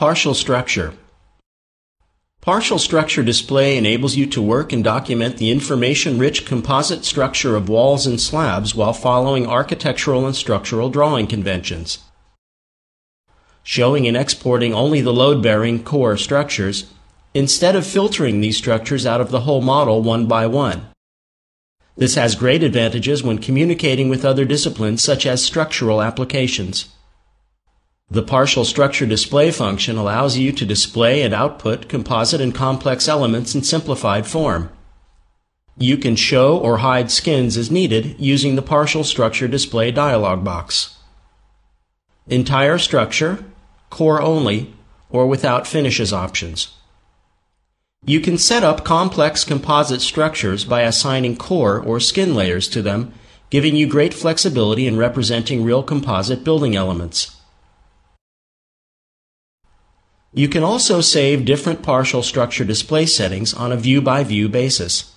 Partial structure. Partial structure display enables you to work and document the information-rich composite structure of walls and slabs while following architectural and structural drawing conventions. Showing and exporting only the load-bearing core structures, instead of filtering these structures out of the whole model one by one. This has great advantages when communicating with other disciplines such as structural applications. The partial structure display function allows you to display and output composite and complex elements in simplified form. You can show or hide skins as needed using the partial structure display dialog box. Entire structure, core only, or without finishes options. You can set up complex composite structures by assigning core or skin layers to them, giving you great flexibility in representing real composite building elements. You can also save different partial structure display settings on a view-by-view basis.